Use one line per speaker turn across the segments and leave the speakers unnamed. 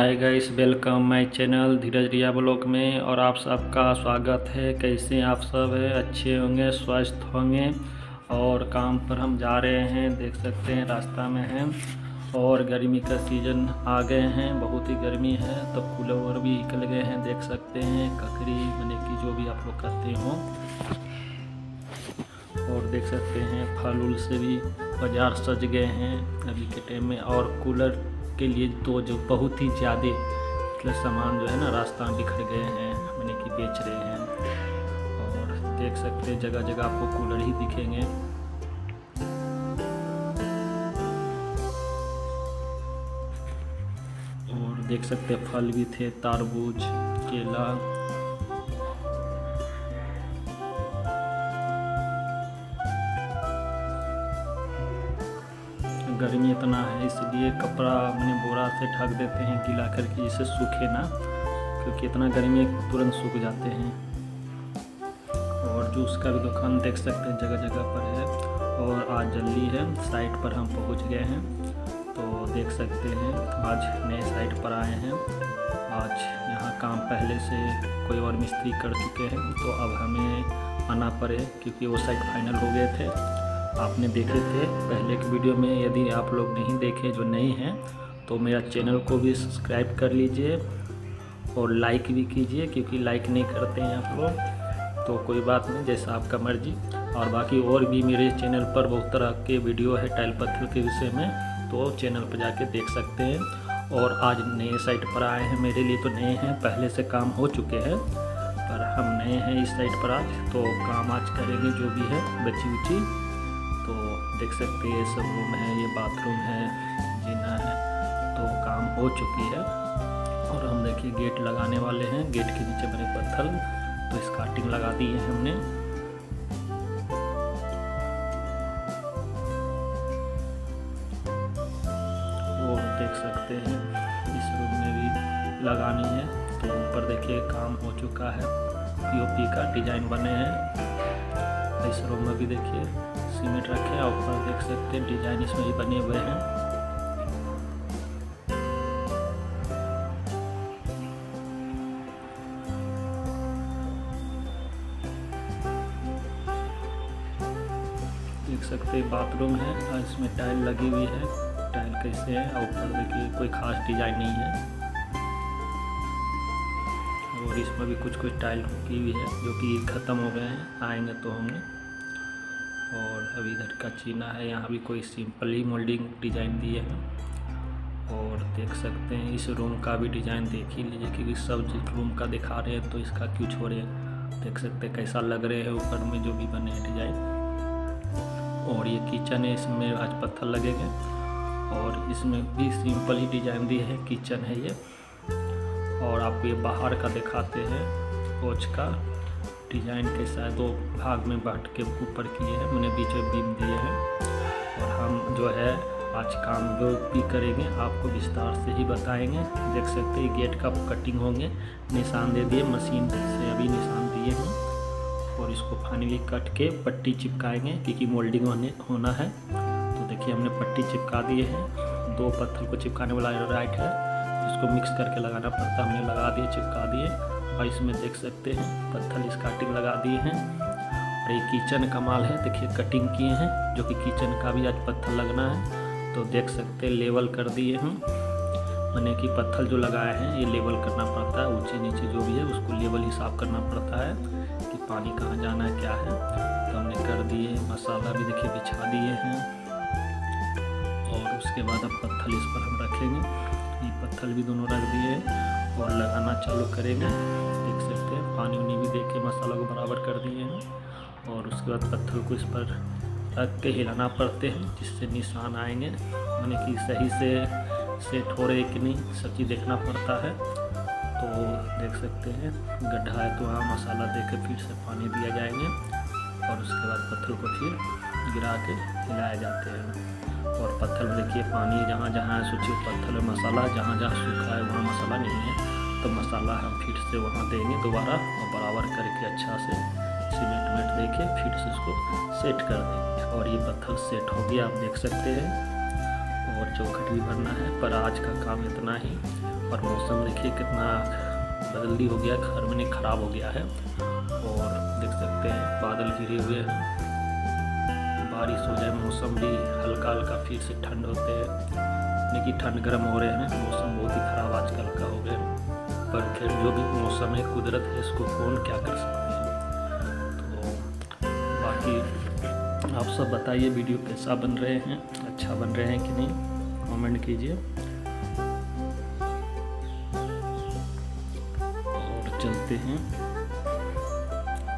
Hi guys, welcome my channel Dheeraj Riya blog में और आप सबका स्वागत है। कैसे आप सब? है अच्छे होंगे, स्वस्थ होंगे और काम पर हम जा रहे हैं, देख सकते हैं रास्ता में हैं और गर्मी का सीज़न आ गए हैं। बहुत ही गर्मी है तो कूलर भी निकल गए हैं, देख सकते हैं। ककड़ी, मैंने की जो भी आप लोग करते हो। और देख सकते हैं फल उल से भी बाज़ार सज गए हैं। अभी के टाइम में और कूलर के लिए तो जो बहुत ही ज़्यादा मतलब सामान जो है ना रास्ता बिखर गए हैं, मैंने कि बेच रहे हैं। और देख सकते हैं जगह जगह आपको कूलर ही दिखेंगे। और देख सकते हैं फल भी थे, तारबूज, केला। इसलिए कपड़ा अपने बोरा से ढक देते हैं, गीला करके जिससे सूखे ना, क्योंकि इतना गर्मी तुरंत सूख जाते हैं। और जूस का भी दुकान देख सकते हैं, जगह जगह पर है। और आज जल्दी है, साइट पर हम पहुँच गए हैं। तो देख सकते हैं, आज नए साइट पर आए हैं। आज यहाँ काम पहले से कोई और मिस्त्री कर चुके हैं तो अब हमें आना पड़े, क्योंकि वो साइट फाइनल हो गए थे। आपने देखे थे पहले के वीडियो में यदि आप लोग नहीं देखे जो नहीं हैं तो मेरा चैनल को भी सब्सक्राइब कर लीजिए और लाइक भी कीजिए, क्योंकि लाइक नहीं करते हैं आप लोग तो कोई बात नहीं, जैसा आपका मर्ज़ी। और बाकी और भी मेरे चैनल पर बहुत तरह के वीडियो है टाइल पत्थर के विषय में तो चैनल पर जाके देख सकते हैं। और आज नए साइट पर आए हैं, मेरे लिए तो नए हैं, पहले से काम हो चुके हैं, पर हम नए हैं इस साइट पर आज तो काम आज करेंगे जो भी है, बची उची देख सकते हैं, ये सब रूम है, ये बाथरूम है, जीना है तो काम हो चुकी है। और हम देखिए गेट लगाने वाले हैं गेट के नीचे बने पत्थर तो स्कार्टिंग लगा दी है हमने। और देख सकते हैं, इस रूम में भी लगानी है तो ऊपर देखिए काम हो चुका है पीओपी का डिज़ाइन बने हैं। इस रूम में भी देखिए। सीमेंट रखे और ऊपर देख सकते हैं, डिज़ाइन इसमें भी बने हुए हैं। देख सकते हैं, बाथरूम है और इसमें टाइल लगी हुई है। टाइल कैसे है और ऊपर देखिए, कोई खास डिज़ाइन नहीं है। और इसमें भी कुछ कुछ टाइल की हुई है, जो कि ख़त्म हो गए हैं, आएँगे तो होंगे और अभी इधर का चीना है, यहाँ भी कोई सिंपल ही मोल्डिंग डिज़ाइन दिए हैं। और देख सकते हैं, इस रूम का भी डिज़ाइन देख ही लीजिए, क्योंकि सब रूम का दिखा रहे हैं तो इसका क्यों छोड़े? देख सकते हैं कैसा लग रहे हैं ऊपर में जो भी बने हैं डिज़ाइन और ये किचन है, इसमें आज पत्थर लगेंगे और इसमें भी सिंपल ही डिज़ाइन दी है किचन है ये। और आपको ये बाहर का दिखाते हैं, कोच का। डिज़ाइन के है दो भाग में बांट के ऊपर किए हैं। मैंने बीच में बीम दिए हैं और हम जो है आज काम जो भी करेंगे, आपको विस्तार से ही बताएँगे। देख सकते हैं, गेट का कटिंग होंगे। निशान दे दिए, मशीन से अभी निशान दिए हैं और इसको फाइनली कट के पट्टी चिपकाएँगे, क्योंकि मोल्डिंग होने, होना है। तो देखिए, हमने पट्टी चिपका दिए हैं। दो पत्थर को चिपकाने वाला राइट है, इसको मिक्स करके लगाना पड़ता हमने लगा दिए, चिपका दिए। और इसमें देख सकते हैं, पत्थर स्कार्टिंग लगा दिए हैं। और ये किचन का माल है, देखिए कटिंग किए हैं, जो कि किचन का भी आज पत्थर लगना है। तो देख सकते हैं लेवल कर दिए हैं। मैंने कि पत्थर जो लगाए हैं, ये लेवल करना पड़ता है, ऊँचे नीचे जो भी है, उसको लेवल हिसाब करना पड़ता है कि पानी कहाँ जाना है, क्या है। तो हमने कर दिए मसाला भी देखिए बिछा दिए हैं। और उसके बाद अब पत्थर इस पर हम रखेंगे। ये पत्थर भी दोनों रख दिए। और लगाना चालू करेंगे। देख सकते हैं, पानी उनी भी दे के मसाला को बराबर कर दिए हैं और उसके बाद पत्थर को इस पर रख के हिलाना पड़ते हैं, जिससे निशान आएँगे। मैंने कि सही से सेट हो रहे कि नहीं सब चीज़ देखना पड़ता है। तो देख सकते हैं, गड्ढा है तो वहाँ मसाला दे के फिर से पानी दिया जाएँगे और उसके बाद पत्थर को फिर गिरा के हिलाए जाते हैं। और पत्थर में देखिए, पानी जहाँ जहाँ सूची पत्थर मसाला, जहाँ जहाँ सूखा है, वहाँ मसाला नहीं है। तो मसाला हम फिर से वहाँ देंगे दोबारा और बराबर करके अच्छा से सीमेंट वेट दे के फिर से उसको सेट कर देंगे। और ये पत्थर सेट हो गया, आप देख सकते हैं। और चौखट भी भरना है, पर आज का काम इतना ही। और मौसम देखिए कितना बदली हो गया, घर में नहीं ख़राब हो गया है। और देख सकते हैं, बादल घिरे हुए हैं। बारिश हो जाए, मौसम भी हल्का हल्का फिर से ठंड होते हैं। यानी कि ठंड गर्म हो रहे हैं, मौसम बहुत ही ख़राब आजकल का हो गया। पर फिर जो भी मौसम है, कुदरत है, इसको कौन क्या कर सकते हैं? तो बाकी आप सब बताइए, वीडियो कैसा बन रहे हैं अच्छा बन रहे हैं कि नहीं? कमेंट कीजिए। और चलते हैं।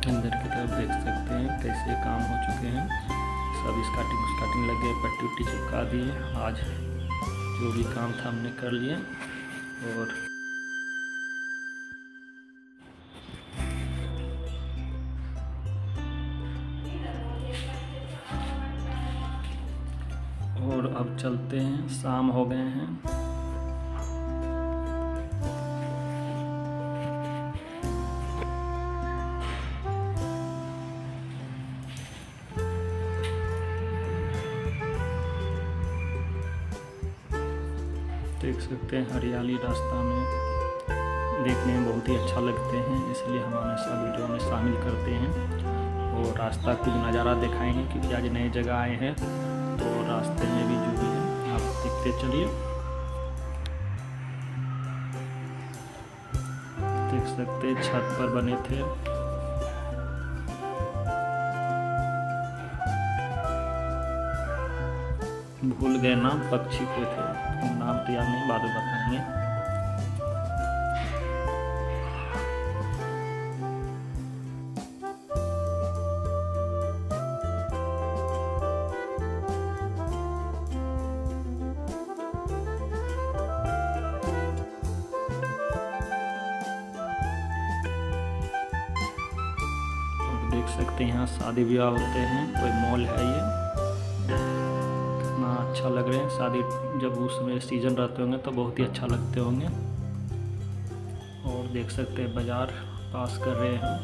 अंदर की तरफ़ देख सकते हैं, कैसे काम हो चुके हैं। सब स्टार्टिंग स्टार्टिंग लगे पट्टी उट्टी चिपका दिए आज जो भी काम था, हमने कर लिया और अब चलते हैं, शाम हो गए हैं। देख सकते हैं, हरियाली रास्ता में देखने में बहुत ही अच्छा लगते हैं, इसलिए हम हमेशा वीडियो में शामिल करते हैं और रास्ता कुछ नज़ारा दिखाएँगे क्योंकि आज नई जगह आए हैं। तो रास्ते में भी जो भी है, आप देखते चलिए। देख सकते छत पर बने थे। भूल गए नाम, पक्षी को थे। नाम तो याद नहीं, बाद में बताएँगे। देख सकते हैं, यहाँ शादी ब्याह होते हैं, कोई मॉल है ये। कितना अच्छा लग रहे हैं, शादी जब उस समय सीज़न रहते होंगे तो बहुत ही अच्छा लगते होंगे। और देख सकते हैं, बाज़ार पास कर रहे हैं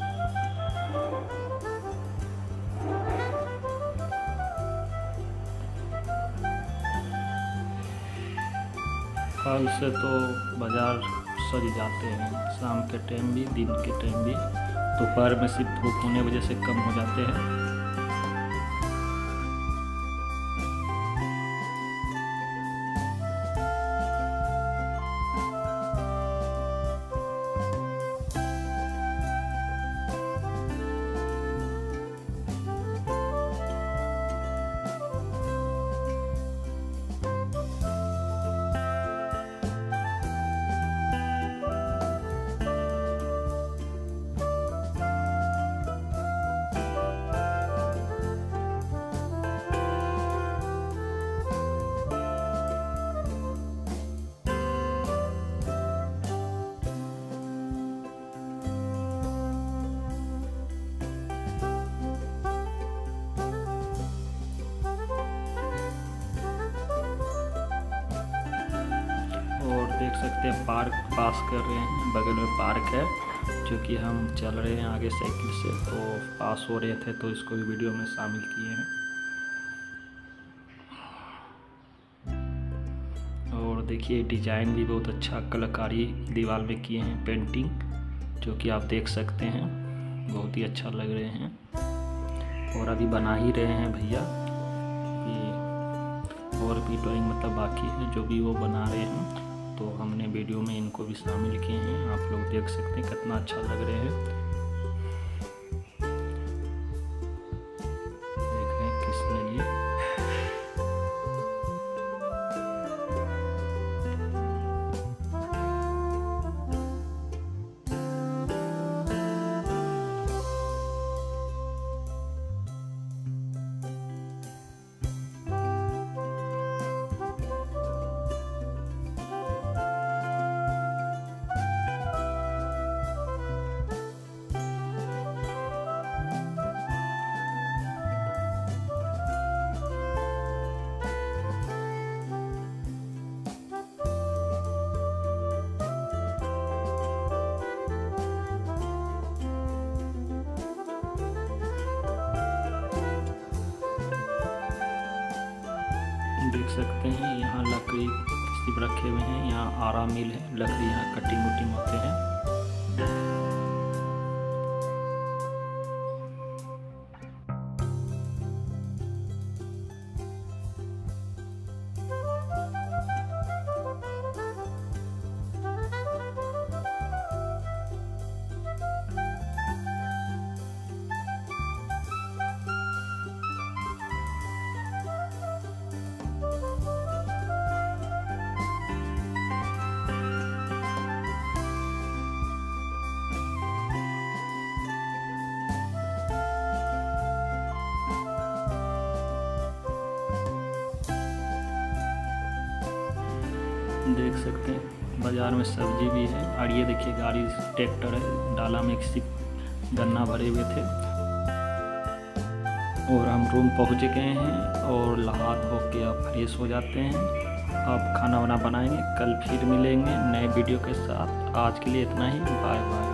फल से तो बाज़ार सज जाते हैं, शाम के टाइम भी, दिन के टाइम भी। दोपहर में सिर्फ़ धूप होने वजह से कम हो जाते हैं। सकते हैं, पार्क पास कर रहे हैं, बगल में पार्क है, जो कि हम चल रहे हैं आगे साइकिल से तो पास हो रहे थे तो इसको भी वीडियो में शामिल किए हैं। और देखिए, डिज़ाइन भी बहुत अच्छा कलाकारी दीवार में किए हैं, पेंटिंग, जो कि आप देख सकते हैं, बहुत ही अच्छा लग रहे हैं। और अभी बना ही रहे हैं भैया और भी ड्राइंग मतलब बाकी है, जो भी वो बना रहे हैं। तो हमने वीडियो में इनको भी शामिल किए हैं। आप लोग देख सकते हैं कितना अच्छा लग रहे हैं। देख सकते हैं, यहाँ लकड़ी रखे हुए हैं, यहाँ आरा मिल है लकड़ी यहाँ कटिंग वटिंग होते हैं। देख सकते हैं। बाज़ार में सब्ज़ी भी है। और ये देखिए, गाड़ी ट्रैक्टर है। डाला में एक गन्ना भरे हुए थे। और हम रूम पहुँच गए हैं और लहात धो के अब फ्रेश हो जाते हैं। अब खाना वाना बनाएँगे, कल फिर मिलेंगे नए वीडियो के साथ। आज के लिए इतना ही। Bye bye